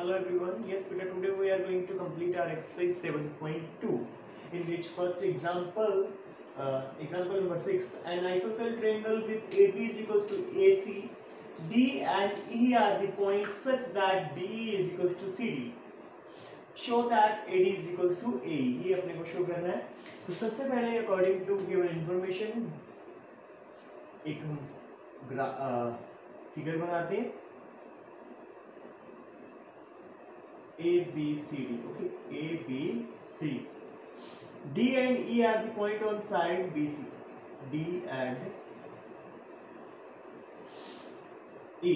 Hello everyone. Yes, Peter. Today we are going to complete our exercise 7.2, in which first example, uh, example number six, an isosceles triangle with AP is equals to AC, D and E are the points such that BE is equals to CD. Show that AD is equals to AE. ये अपने को show करना है तो सबसे पहले according to given information एक हम फिगर बनाते हैं A B C D okay A B C D and E are the point on side BC D and E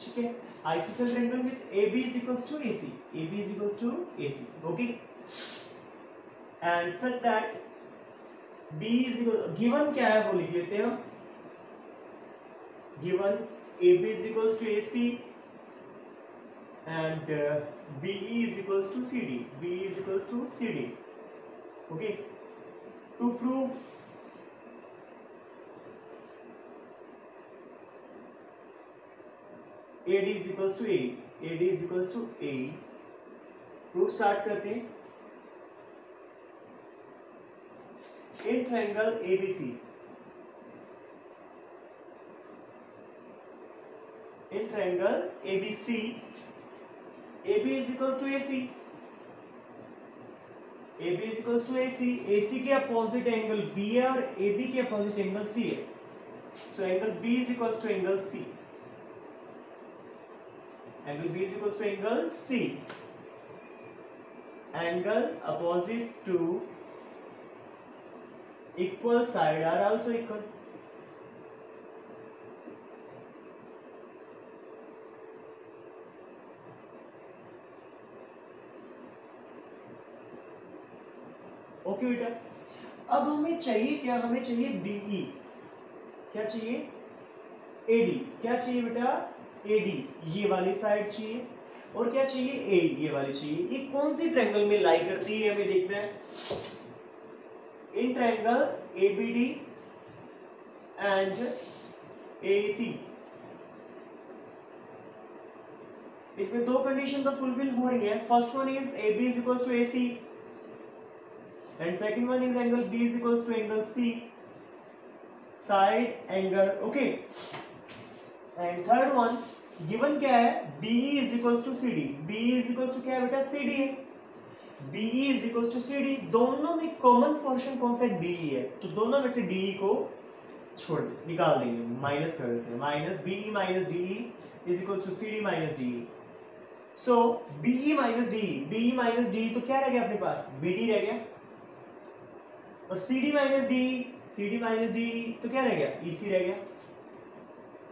ठीक है isosceles triangle with AB is equals to AC AB is equals to AC okay and such that B is equal given क्या है वो लिख लेते हैं हम given AB is equals to AC and uh, BE is equals to CD. BE is equals to CD. Okay. To prove AD is equals to A. AD is equals to A. Proof start करते हैं. In triangle ABC. In triangle ABC AB is equals to AC. AB is equals to AC. AC के opposite angle B है और AB के opposite angle C है. So angle B is equals to angle C. Angle B is equals to angle C. Angle opposite to equal side are also equal. Okay बेटा। अब हमें चाहिए क्या? हमें चाहिए बीई क्या चाहिए? एडी क्या चाहिए बेटा? एडी ये वाली साइड चाहिए। और क्या चाहिए? ए ये वाली चाहिए। ये कौन सी ट्रायंगल में लाई करती है हमें देखना है। In triangle ABD and AC इसमें दो कंडीशन तो फुलफिल हो रही है। First one is A B is equal to A C and second one is angle B is equals to angle C side angle okay and third one given क्या है BE is equals to CD BE is equals to क्या है बेटा CD है BE is equals to CD दोनों में common portion कौन सा DE है तो दोनों में से DE को छोड़ दे निकाल देंगे माइनस कर देते हैं minus BE minus DE is equals to CD minus DE so BE minus DE BE minus DE तो क्या रह गया अपने पास BD रह गया और C D minus D C D minus D तो क्या रह गया? ईसी रह गया।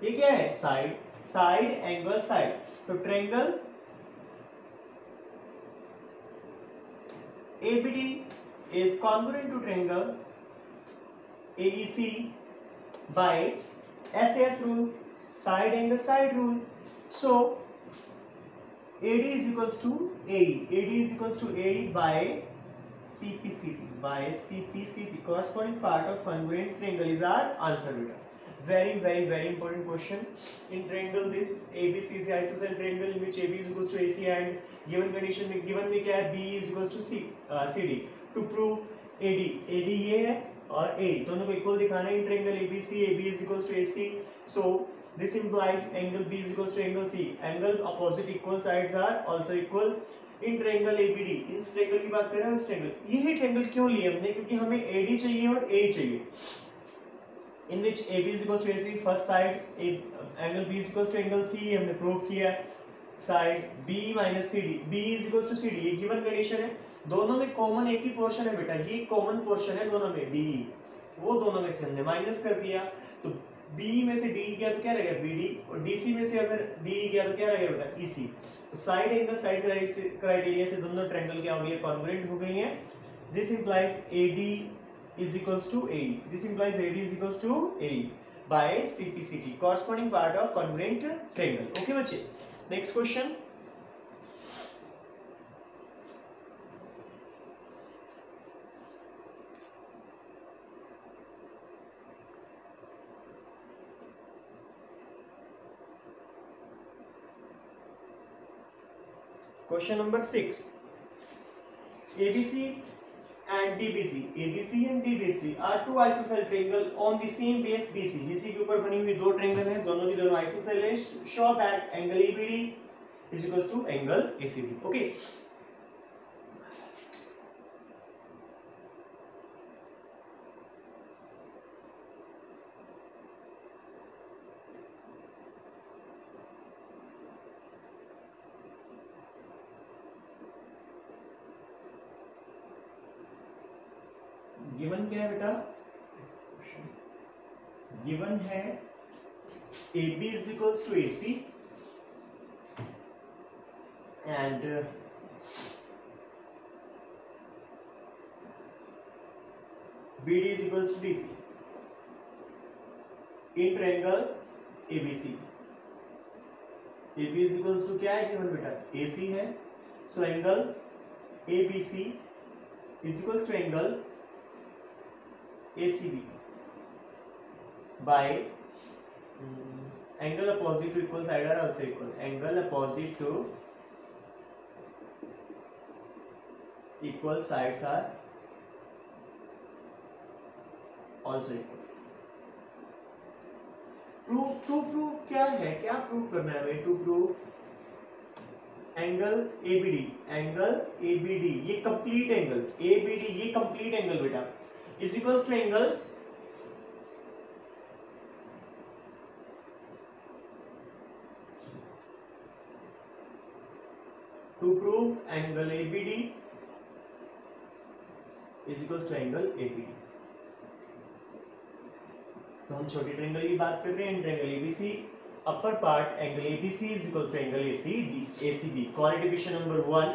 ये क्या है? Side side angle side so triangle D is congruent to triangle AC by S S rule side angle side rule so A D is equals to A D is equals to A by C P C D by CPCT corresponding part of congruent triangle is our answer beta. Very very very important question. In triangle this ABC is the isosceles triangle in which AB is equals to AC and given condition given क्या है B is equals to C uh, CD. To prove AD AD ये है और A दोनों को equal दिखाना है in triangle ABC AB is equals to AC. So this implies angle B is equals to angle C. Angle opposite equal sides are also equal. In triangle ABD इस triangle की बात कर हैं, इस ट्रायंगल यही triangle क्यों लिए हमने? क्योंकि हमें एडी चाहिए और ए चाहिए। Which A B is equal to A C first side angle B is equal to angle C हमने प्रूव किया side B minus C D B is equal to C D ये given condition है। दोनों में common एक ही portion है बेटा। ये कॉमन पोर्शन है दोनों में डी वो दोनों में से हमने माइनस कर दिया। तो बी में से डी गया तो क्या रहेगा बी डी और डीसी में से अगर डी गया तो क्या रहेगा बेटा? ईसी तो साइड एंगल साइड क्राइटेरिया से दोनों ट्रेंगल क्या हो गई कॉन्वेंट हो गई है। This implies A D is equals to A this implies A D is equals to A by C P C T corresponding part of congruent triangle okay बच्चे? Next question question number six. ABC and DBC ABC and DBC are two isosceles triangle on the same base BC BC के ऊपर बनी हुई दो triangle है, दोनों की दोनों isosceles show that angle ABD is equal to angle ACB okay B D is equals to D C in triangle A B C A B is equals to क्या है गिवन बेटा? सी है. A B C is equals to angle ACB by um, angle opposite to equal side are also equal. Angle opposite to equal sides are also equal. Proof to proof क्या है क्या proof करना है भाई to proof angle ABD angle ABD ये complete angle ABD ये complete angle बेटा is equals to angle to prove angle ABD is angle A angle ACD तो हम छोटी ट्रायंगल की बात कर रहे हैं triangle ABC upper part angle ABC is equal to angle ACD ACB qualification number one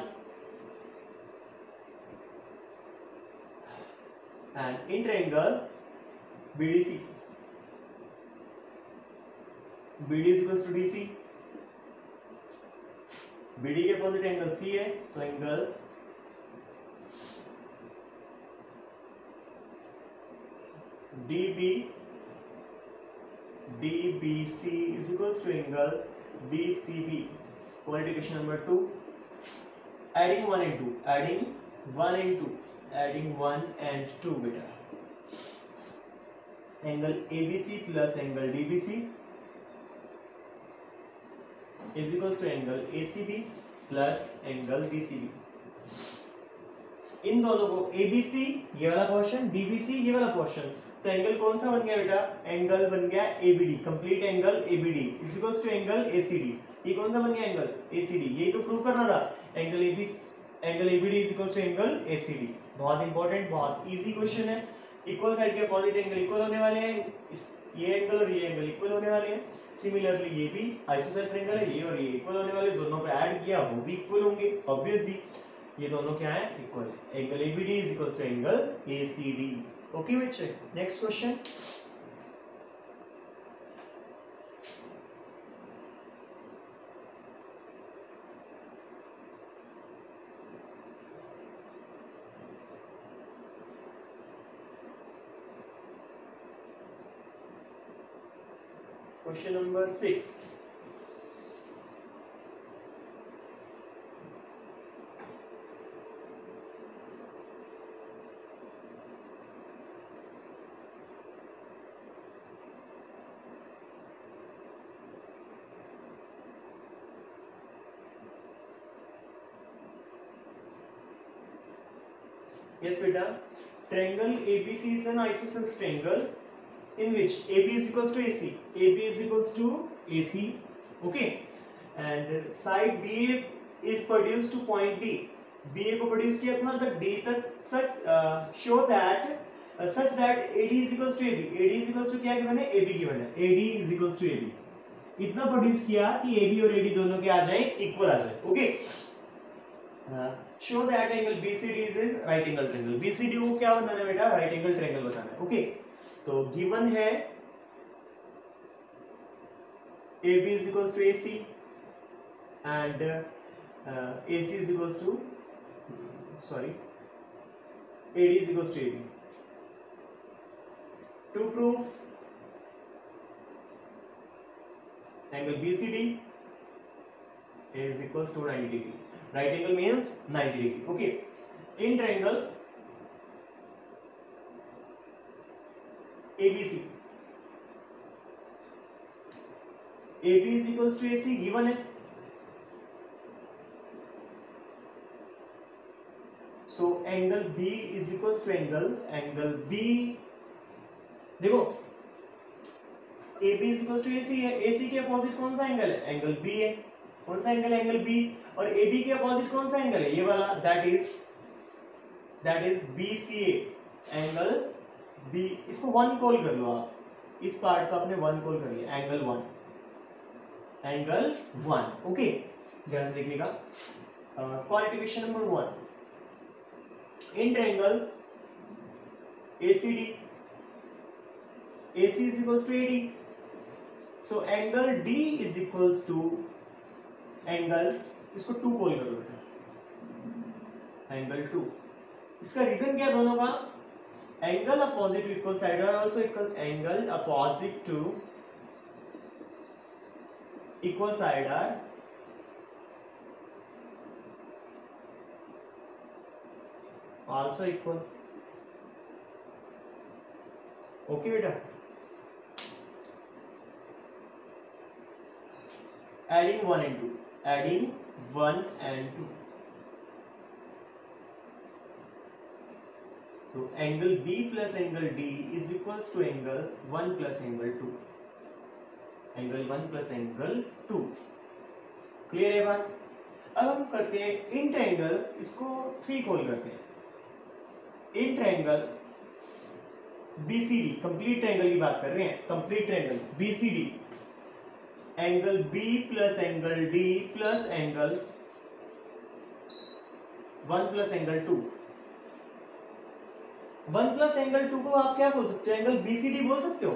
and in triangle BDC BD is equals to DC BD के opposite angle C है तो angle D B D B C is equals to angle B C B qualification number two adding one and two adding one and two adding one and two बेटा। Angle ABC plus angle DBC ABC plus angle DBC is equals to angle ACB plus angle DCB इन दोनों को ABC ये वाला portion DBC ये वाला portion तो angle कौन सा बन गया बेटा? एंगल बन गया ABD complete angle ABD is equals to angle ACD ये कौन सा बन गया एंगल ACD यही तो प्रूव करना था. Angle ABC angle ABD is equals to angle ACD बहुत इंपॉर्टेंट बहुत इजी क्वेश्चन है. इक्वल साइड के अपोजिट एंगल इक्वल होने वाले हैं. ये एंगल और ये एंगल इक्वल होने वाले हैं। सिमिलरली ये भी आइसोसेलेस एंगल है, ये और ये इक्वल होने वाले दोनों को ऐड किया, वो भी इक्वल होंगे ऑब्वियसली ये दोनों क्या है? इक्वल है। Angle ABD is equal to angle ACD okay बच्चे? Next question Question number 6. Yes, beta. Triangle ABC is an isosceles triangle in which AB is equals to AC, AB is equals to AC, okay, and side BA is produced to point D. BA को produce किया अपना तक D तक such uh, show that uh, such that AD is equals to AB. AD is equals to क्या given है? AB given है. AD is equals to AB. इतना produce किया कि AB और AD दोनों के आ जाए इक्वल आ जाए okay show that angle BCD is right angle triangle BCD को क्या बनाना है बेटा राइट एंगल ट्रायंगल बताना है okay? तो गिवन है AB is equals to AC and uh, uh AC is equals to sorry AD is equals to AB. To prove angle BCD is equals to 90 degree. Right angle means 90 degree. Okay. In triangle ABC है देखो A B is equal to A है। A सी के opposite कौन सा angle है? Angle B है। कौन सा एंगल है? एंगल बी और ए बी के अपोजिट कौन सा एंगल है? ये वाला बी एंगल बी इसको वन कॉल कर लो आप। इस पार्ट का आपने वन कॉल कर लिया। Angle one angle one okay ध्यान से देखिएगा। Qualification number one in triangle A C D A C is is to A D so angle D is equals to angle इसको टू कॉल करो बेटा angle two इसका reason क्या दोनों का? Angle opposite to equal side are also equal angle opposite to equal side are also equal. Okay बेटा? Adding one and two adding one and two तो angle B plus angle D is equal to angle one plus angle two angle 1 plus angle 2 clear है बात? अब हम करते हैं in triangle इसको three call करते हैं। In triangle BCD complete triangle की बात कर रहे हैं। Complete triangle BCD angle B plus angle D plus angle one plus angle two one plus angle two को आप क्या बोल सकते हो? एंगल बीसीडी बोल सकते हो?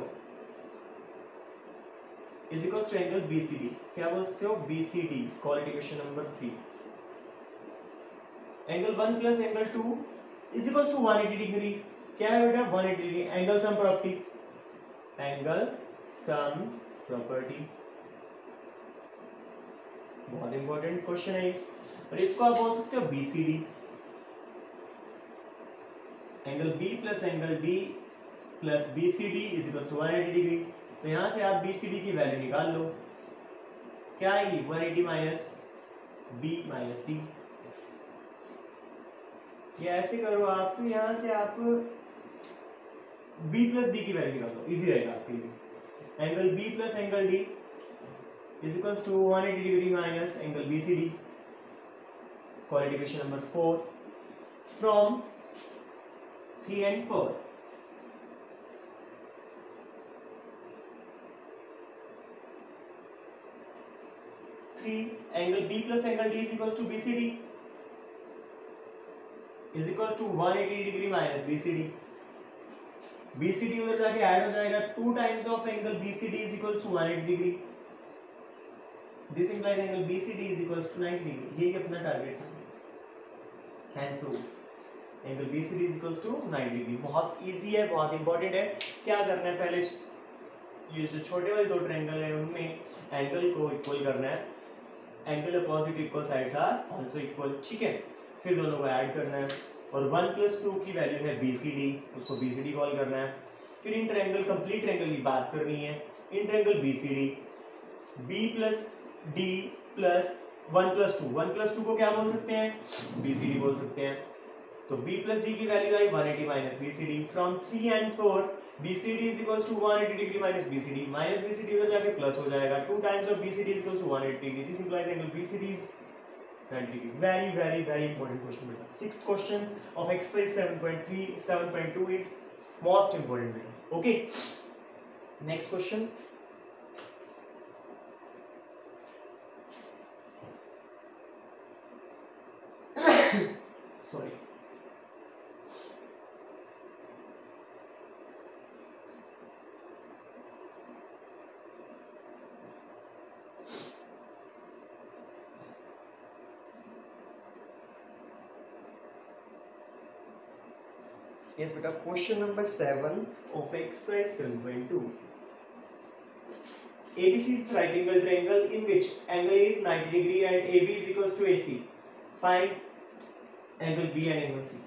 Is equal to angle BCD क्या बोल सकते हो BCD qualification number three angle one plus angle two is equal to 180 degree क्या है बेटा 180 degree angle sum property angle sum property बहुत इंपॉर्टेंट क्वेश्चन है और इसको आप बोल सकते हो BCD angle B plus angle D plus BCD is equal to 180 degree तो यहाँ से आप बीसीडी की वैल्यू निकाल लो। क्या आएगी? One eighty minus B minus D या ऐसे करो आप तो यहाँ से आप बी प्लस डी की वैल्यू निकाल निकालो इजी रहेगा आपके लिए। Angle B plus angle D is equals to 180 degree minus angle BCD quality equation number 4 from 3 and 4 3 angle B plus angle D is equals to BCD is equals to 180 degree minus BCD BCD उधर जाके add हो जाएगा two times of angle BCD is equals to 180 degree this implies angle BCD is equals to 90 degree यही अपना target था hence proof angle BCD is equals to 90 degree बहुत easy है बहुत इंपॉर्टेंट है क्या करना है पहले ये जो छोटे वाले दो ट्रायंगल है उनमें एंगल को इक्वल करना है angle opposite equal sides are also equal ठीक है? फिर दोनों को ऐड करना है और वन प्लस टू की वैल्यू है बी सी डी उसको बी सी डी कॉल करना है। फिर इन ट्रैंगल कंप्लीट ट्रैंगल की बात करनी है। In triangle B C D B plus D plus one plus two one plus two को क्या बोल सकते हैं? बी सी डी बोल सकते हैं। तो b प्लस डी की वैल्यू आई 180 eighty minus B C D from three and four B C D is equal to one eighty degree minus B C D minus B C D जाके plus हो जाएगा? Two times of B C D is equal to one eighty degree this implies angle B C D is 90 degree. Very very very important question beta sixth question of exercise 7.3 7.2 is most important beta okay? Next question. Yes, beta. Question number seven of exercise seven point two. ABC is right angle triangle in which angle is 90 degree and AB is equals to AC. Find angle B and angle C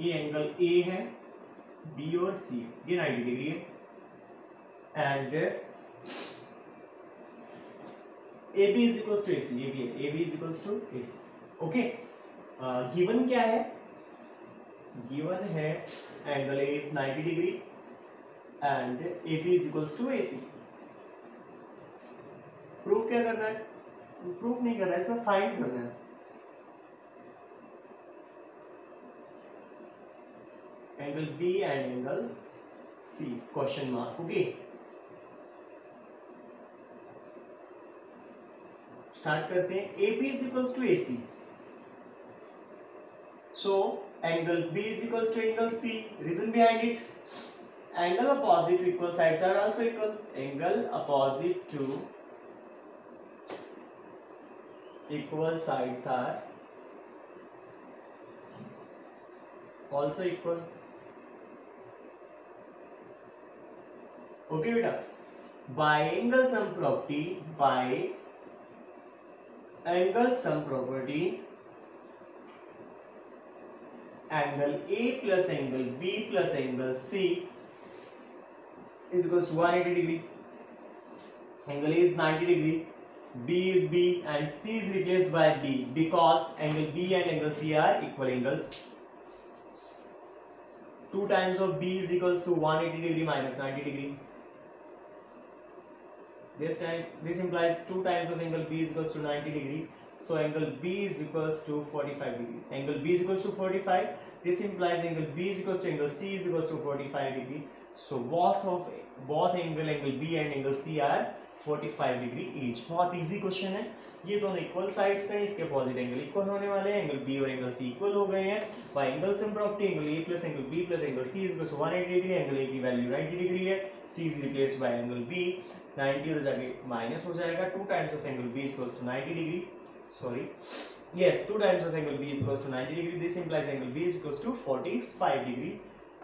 ये angle ए है B और सी ये 90 degree है and two A C A B A B is equal to A C okay given क्या है? Given है angle A is 90 degree and A B is equal to A C proof क्या करना है? Proof नहीं करना है इसमें फाइंड करना है। Angle B and angle C question mark okay start करते हैं. A B is equals to A C so angle B is equals to angle C reason behind it angle opposite equal sides are also equal angle opposite to equal sides are also equal okay बेटा. By angle sum property by angle sum property. Angle a plus angle b plus angle c is equals to 180 degree. Angle a is 90 degree. B is b and c is replaced by b because angle b and angle c are equal angles. 2 times of b is equals to 180 degree minus 90 degree this time this implies 2 times of angle b is equals to 90 degree so angle b is equals to 45 degree angle b is equals to 45 this implies angle b is equals to angle c is equals to 45 degree so both of both angle angle b and angle c are 45 degree each बहुत easy question है ये दोनों equal sides हैं इसके opposite angle equal होने वाले हैं angle B और एंगल सी इक्वल हो गए हैं by angle sum property angle A plus angle B plus angle C is equal to 180 degree angle A की वैल्यू 90 डिग्री है C is replaced by angle B 90 हो जाके minus हो जाएगा 2 times of angle B is equal to 90 degree sorry 2 times of angle b is equals to 90 degree this implies angle b is equals to 45 degree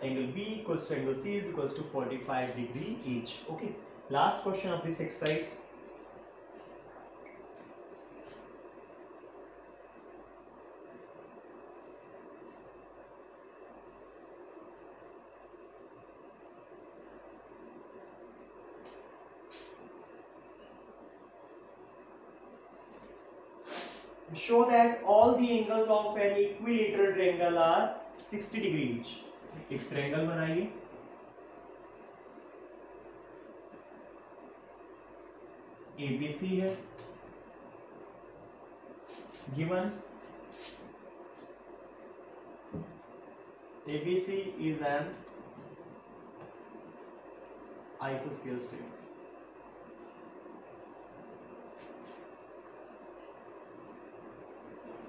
angle b equals to angle c is equals to 45 degree each okay last question of this exercise show that all the angles of an equilateral triangle are 60 degree each एक triangle बनाइए ABC है given ABC is an isosceles triangle.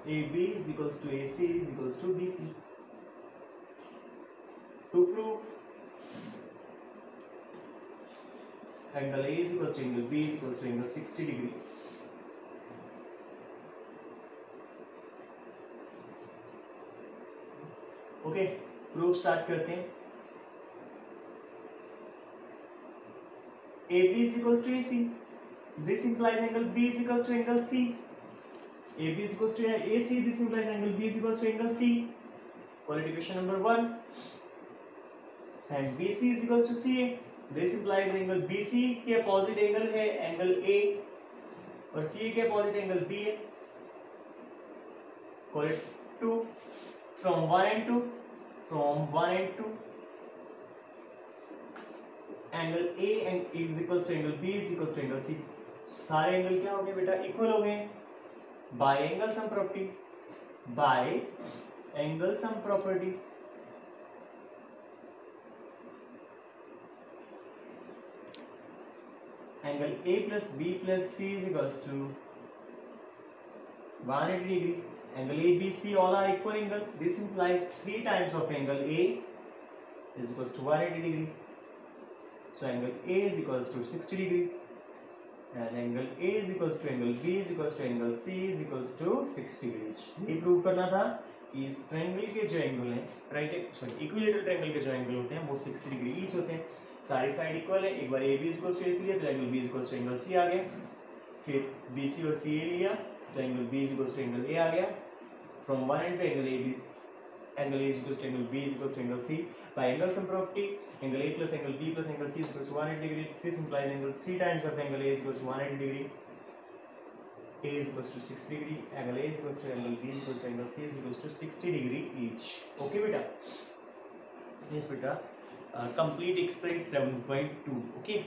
AB is equals to AC is equals to BC. To prove angle A is equals to angle B is equals to angle 60 degree. Okay proof start करते हैं AB is equals to AC. This implies angle B is equals to angle C. AB is equals to AC. This implies angle B is equals to angle C. Qualification number one. And BC is equals to CA. This implies angle BC के opposite angle है angle A और CA के opposite angle B है. Call it two. From one and two. From one and two. Angle A and is equals to angle B is equals to angle C सारे angle क्या हो गए बेटा equal हो गए by angle sum property. By angle sum property. Angle a plus b plus c is equals to 180 degree. Angle abc all are equal angle. This implies three times of angle a is equals to 180 degree. So angle a is equals to 60 degree. And angle A is equals to angle B is equals to angle C is equals to 60 degree. ये prove करना था कि इस triangle के जो angle हैं right sorry equilateral triangle के जो एंगल होते हैं, वो 60 डिग्री ईच होते हैं। सारी साइड इक्वल है, एक बार A B is equal to A C लिया तो angle B is equal to angle C आ गया। फिर बी सी और सी ए लिया तो angle B is equal to angle A आ गया। From one and two angle A B angle A is equal to angle B is equal to angle C. By angle sum property, angle A plus angle B plus angle C is equal to 180 degree. This implies angle 3 times of angle A is equal to 180 degree. A is equal to 60 degree. Angle A is equal to angle B is equal to angle C is equal to 60 degree each. Okay, beta. Yes, beta. Uh, complete exercise 7.2. Okay.